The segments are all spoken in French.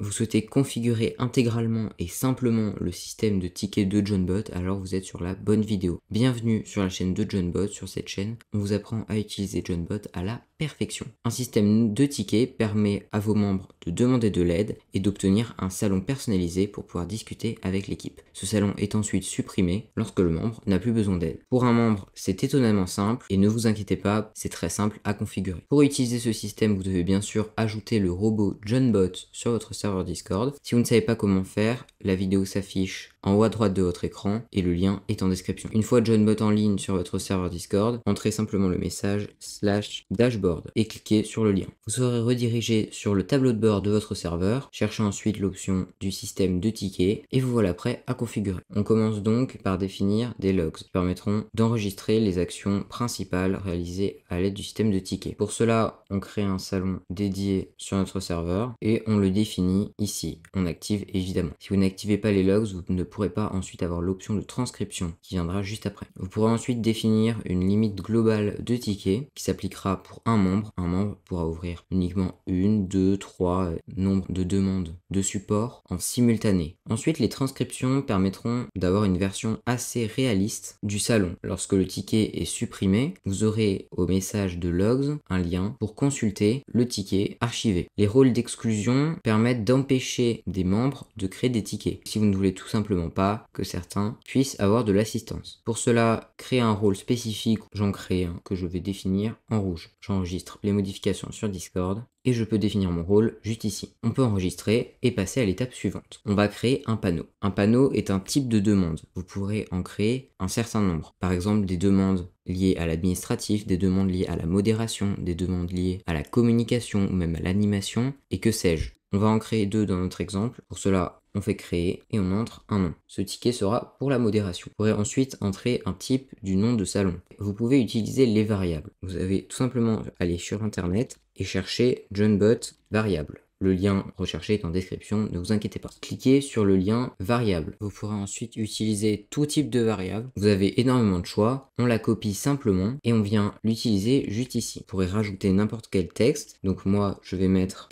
vous souhaitez configurer intégralement et simplement le système de tickets de JohnBot, alors vous êtes sur la bonne vidéo. Bienvenue sur la chaîne de JohnBot. Sur cette chaîne, on vous apprend à utiliser JohnBot à la perfection. Un système de tickets permet à vos membres de demander de l'aide et d'obtenir un salon personnalisé pour pouvoir discuter avec l'équipe. Ce salon est ensuite supprimé lorsque le membre n'a plus besoin d'aide. Pour un membre, c'est étonnamment simple et ne vous inquiétez pas, c'est très simple à configurer. Pour utiliser ce système, vous devez bien sûr ajouter le robot JohnBot sur votre serveur Discord. Si vous ne savez pas comment faire, la vidéo s'affiche en haut à droite de votre écran et le lien est en description. Une fois JohnBot en ligne sur votre serveur Discord, entrez simplement le message slash dashboard et cliquez sur le lien. Vous serez redirigé sur le tableau de bord de votre serveur, cherchez ensuite l'option du système de tickets et vous voilà prêt à configurer. On commence donc par définir des logs qui permettront d'enregistrer les actions principales réalisées à l'aide du système de tickets. Pour cela, on crée un salon dédié sur notre serveur et on le définit ici. On active évidemment. Si vous n'activez pas les logs, vous ne pourrez pas ensuite avoir l'option de transcription qui viendra juste après. Vous pourrez ensuite définir une limite globale de tickets qui s'appliquera pour un membre. Un membre pourra ouvrir uniquement une, deux, trois euh, nombre de demandes de support en simultané. Ensuite, les transcriptions permettront d'avoir une version assez réaliste du salon. Lorsque le ticket est supprimé, vous aurez au message de logs un lien pour consulter le ticket archivé. Les rôles d'exclusion permettent d'empêcher des membres de créer des tickets. Si vous ne voulez tout simplement pas que certains puissent avoir de l'assistance. Pour cela, créer un rôle spécifique, j'en crée un que je vais définir en rouge. J'enregistre les modifications sur Discord et je peux définir mon rôle juste ici. On peut enregistrer et passer à l'étape suivante. On va créer un panneau. Un panneau est un type de demande. Vous pourrez en créer un certain nombre. Par exemple, des demandes liées à l'administratif, des demandes liées à la modération, des demandes liées à la communication ou même à l'animation et que sais-je. On va en créer deux dans notre exemple. Pour cela, on fait créer et on entre un nom. Ce ticket sera pour la modération. Vous pourrez ensuite entrer un type du nom de salon. Vous pouvez utiliser les variables. Vous avez tout simplement aller sur internet et chercher JohnBot variable. Le lien recherché est en description, ne vous inquiétez pas. Cliquez sur le lien variable. Vous pourrez ensuite utiliser tout type de variable. Vous avez énormément de choix. On la copie simplement et on vient l'utiliser juste ici. Vous pourrez rajouter n'importe quel texte. Donc moi, je vais mettre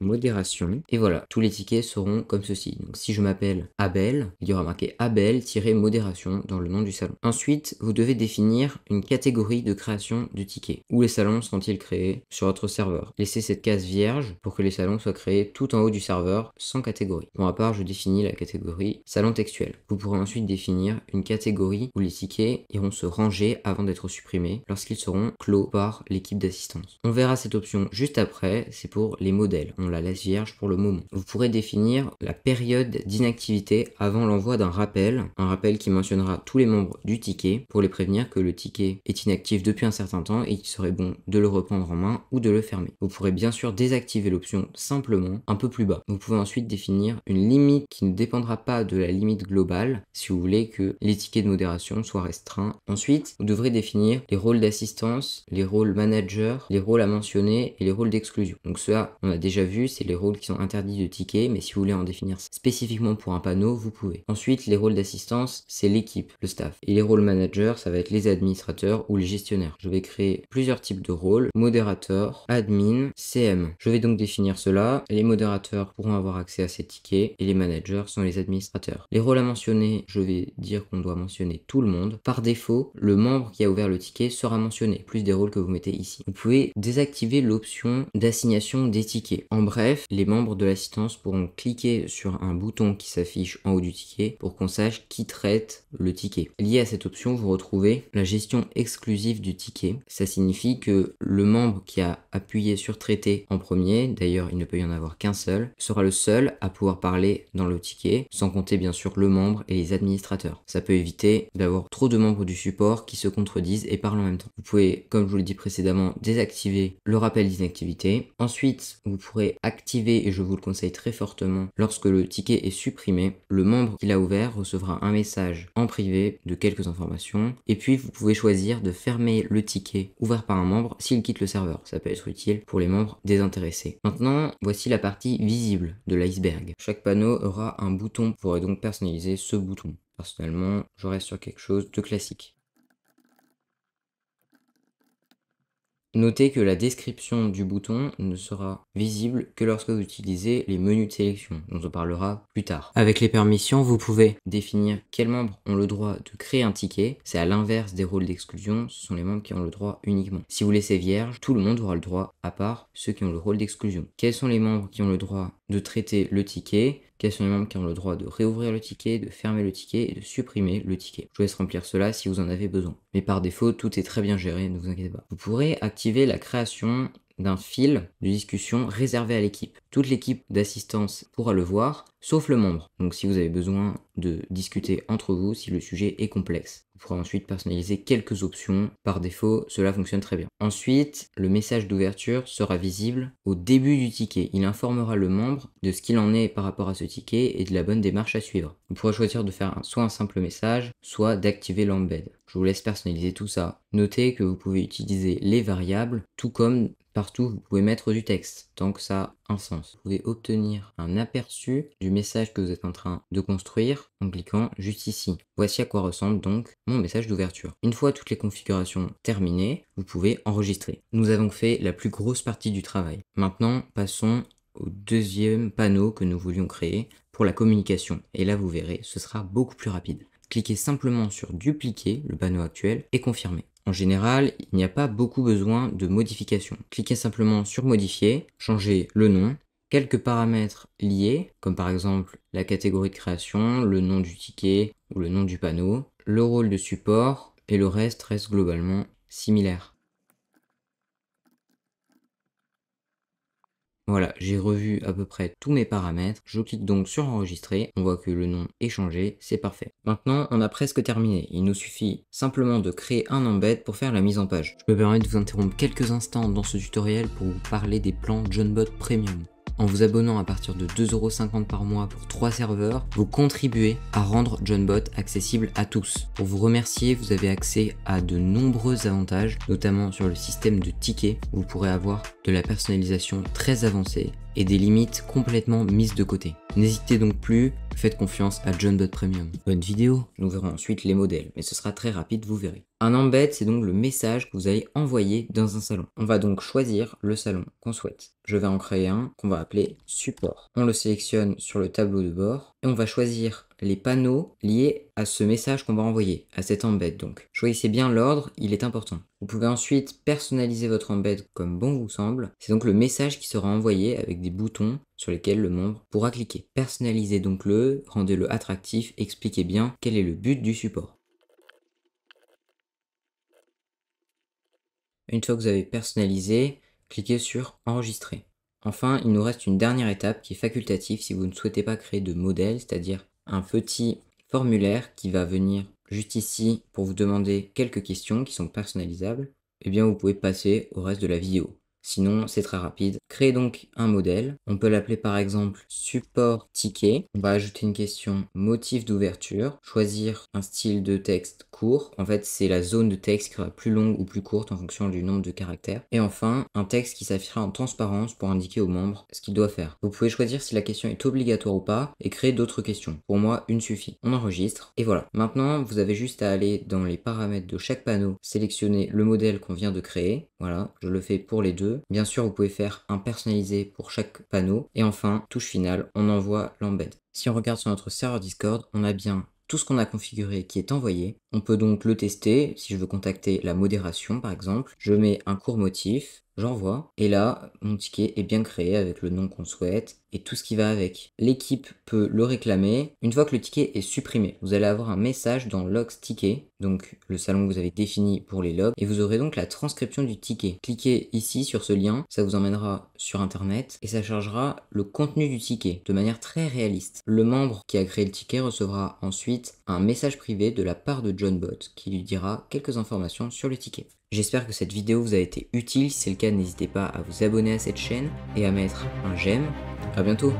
modération. Et voilà, tous les tickets seront comme ceci. Donc si je m'appelle Abel, il y aura marqué Abel-modération dans le nom du salon. Ensuite, vous devez définir une catégorie de création de tickets. Où les salons sont-ils créés? Sur votre serveur Laissez cette case vierge pour que les salons créé tout en haut du serveur sans catégorie. Pour ma part, je définis la catégorie salon textuel. Vous pourrez ensuite définir une catégorie où les tickets iront se ranger avant d'être supprimés lorsqu'ils seront clos par l'équipe d'assistance. On verra cette option juste après, c'est pour les modèles. On la laisse vierge pour le moment. Vous pourrez définir la période d'inactivité avant l'envoi d'un rappel, un rappel qui mentionnera tous les membres du ticket pour les prévenir que le ticket est inactif depuis un certain temps et qu'il serait bon de le reprendre en main ou de le fermer. Vous pourrez bien sûr désactiver l'option simplement un peu plus bas. Vous pouvez ensuite définir une limite qui ne dépendra pas de la limite globale si vous voulez que les tickets de modération soient restreints. Ensuite, vous devrez définir les rôles d'assistance, les rôles manager, les rôles à mentionner et les rôles d'exclusion. Donc cela, on a déjà vu, c'est les rôles qui sont interdits de tickets, mais si vous voulez en définir spécifiquement pour un panneau, vous pouvez. Ensuite, les rôles d'assistance, c'est l'équipe, le staff. Et les rôles manager, ça va être les administrateurs ou les gestionnaires. Je vais créer plusieurs types de rôles, modérateur, admin, CM. Je vais donc définir cela les modérateurs pourront avoir accès à ces tickets et les managers sont les administrateurs. Les rôles à mentionner, je vais dire qu'on doit mentionner tout le monde. Par défaut, le membre qui a ouvert le ticket sera mentionné, plus des rôles que vous mettez ici. Vous pouvez désactiver l'option d'assignation des tickets. En bref, les membres de l'assistance pourront cliquer sur un bouton qui s'affiche en haut du ticket pour qu'on sache qui traite le ticket. Lié à cette option, vous retrouvez la gestion exclusive du ticket. Ça signifie que le membre qui a appuyé sur traiter en premier, d'ailleurs il ne peut y en avoir qu'un seul, sera le seul à pouvoir parler dans le ticket, sans compter bien sûr le membre et les administrateurs. Ça peut éviter d'avoir trop de membres du support qui se contredisent et parlent en même temps. Vous pouvez, comme je vous l'ai dit précédemment, désactiver le rappel d'inactivité. Ensuite, vous pourrez activer, et je vous le conseille très fortement, lorsque le ticket est supprimé, le membre qui l'a ouvert recevra un message en privé de quelques informations. Et puis, vous pouvez choisir de fermer le ticket ouvert par un membre s'il quitte le serveur. Ça peut être utile pour les membres désintéressés. Maintenant, Voici la partie visible de l'iceberg. Chaque panneau aura un bouton, vous pourrez donc personnaliser ce bouton. Personnellement, je reste sur quelque chose de classique. Notez que la description du bouton ne sera visible que lorsque vous utilisez les menus de sélection, dont on parlera plus tard. Avec les permissions, vous pouvez définir quels membres ont le droit de créer un ticket. C'est à l'inverse des rôles d'exclusion, ce sont les membres qui ont le droit uniquement. Si vous laissez vierge, tout le monde aura le droit, à part ceux qui ont le rôle d'exclusion. Quels sont les membres qui ont le droit de traiter le ticket quels sont les membres qui ont le droit de réouvrir le ticket, de fermer le ticket et de supprimer le ticket. Je vous laisse remplir cela si vous en avez besoin. Mais par défaut, tout est très bien géré, ne vous inquiétez pas. Vous pourrez activer la création d'un fil de discussion réservé à l'équipe. Toute l'équipe d'assistance pourra le voir, sauf le membre. Donc si vous avez besoin de discuter entre vous, si le sujet est complexe. Vous pourrez ensuite personnaliser quelques options. Par défaut, cela fonctionne très bien. Ensuite, le message d'ouverture sera visible au début du ticket. Il informera le membre de ce qu'il en est par rapport à ce ticket et de la bonne démarche à suivre. Vous pourrez choisir de faire soit un simple message, soit d'activer l'embed. Je vous laisse personnaliser tout ça. Notez que vous pouvez utiliser les variables, tout comme Partout, vous pouvez mettre du texte, tant que ça a un sens. Vous pouvez obtenir un aperçu du message que vous êtes en train de construire en cliquant juste ici. Voici à quoi ressemble donc mon message d'ouverture. Une fois toutes les configurations terminées, vous pouvez enregistrer. Nous avons fait la plus grosse partie du travail. Maintenant, passons au deuxième panneau que nous voulions créer pour la communication. Et là, vous verrez, ce sera beaucoup plus rapide. Cliquez simplement sur dupliquer le panneau actuel et confirmer. En général, il n'y a pas beaucoup besoin de modifications. Cliquez simplement sur modifier, changez le nom, quelques paramètres liés, comme par exemple la catégorie de création, le nom du ticket ou le nom du panneau, le rôle de support, et le reste reste globalement similaire. Voilà, j'ai revu à peu près tous mes paramètres. Je clique donc sur enregistrer. On voit que le nom est changé, c'est parfait. Maintenant, on a presque terminé. Il nous suffit simplement de créer un embed pour faire la mise en page. Je me permets de vous interrompre quelques instants dans ce tutoriel pour vous parler des plans JohnBot Premium. En vous abonnant à partir de 2,50€ par mois pour 3 serveurs, vous contribuez à rendre JohnBot accessible à tous. Pour vous remercier, vous avez accès à de nombreux avantages, notamment sur le système de tickets. Vous pourrez avoir de la personnalisation très avancée et des limites complètement mises de côté. N'hésitez donc plus, faites confiance à JohnBot Premium. Bonne vidéo, nous verrons ensuite les modèles, mais ce sera très rapide, vous verrez. Un embed, c'est donc le message que vous allez envoyer dans un salon. On va donc choisir le salon qu'on souhaite. Je vais en créer un qu'on va appeler support. On le sélectionne sur le tableau de bord et on va choisir les panneaux liés à ce message qu'on va envoyer, à cet embed donc. Choisissez bien l'ordre, il est important. Vous pouvez ensuite personnaliser votre embed comme bon vous semble. C'est donc le message qui sera envoyé avec des boutons sur lesquels le membre pourra cliquer. Personnalisez donc le, rendez-le attractif, expliquez bien quel est le but du support. Une fois que vous avez personnalisé, cliquez sur enregistrer. Enfin, il nous reste une dernière étape qui est facultative si vous ne souhaitez pas créer de modèle, c'est-à-dire un petit formulaire qui va venir juste ici pour vous demander quelques questions qui sont personnalisables, eh bien vous pouvez passer au reste de la vidéo. Sinon, c'est très rapide. Créez donc un modèle. On peut l'appeler par exemple support ticket. On va ajouter une question motif d'ouverture. Choisir un style de texte court. En fait, c'est la zone de texte qui sera plus longue ou plus courte en fonction du nombre de caractères. Et enfin, un texte qui s'affichera en transparence pour indiquer aux membres ce qu'il doit faire. Vous pouvez choisir si la question est obligatoire ou pas et créer d'autres questions. Pour moi, une suffit. On enregistre et voilà. Maintenant, vous avez juste à aller dans les paramètres de chaque panneau, sélectionner le modèle qu'on vient de créer. Voilà, je le fais pour les deux Bien sûr, vous pouvez faire un personnalisé pour chaque panneau. Et enfin, touche finale, on envoie l'embed. Si on regarde sur notre serveur Discord, on a bien tout ce qu'on a configuré qui est envoyé. On peut donc le tester si je veux contacter la modération par exemple. Je mets un court motif, j'envoie et là mon ticket est bien créé avec le nom qu'on souhaite et tout ce qui va avec. L'équipe peut le réclamer. Une fois que le ticket est supprimé, vous allez avoir un message dans Logs Ticket, donc le salon que vous avez défini pour les logs, et vous aurez donc la transcription du ticket. Cliquez ici sur ce lien, ça vous emmènera sur internet et ça chargera le contenu du ticket de manière très réaliste. Le membre qui a créé le ticket recevra ensuite un message privé de la part de JohnBot qui lui dira quelques informations sur le ticket. J'espère que cette vidéo vous a été utile, si c'est le cas n'hésitez pas à vous abonner à cette chaîne et à mettre un j'aime. A bientôt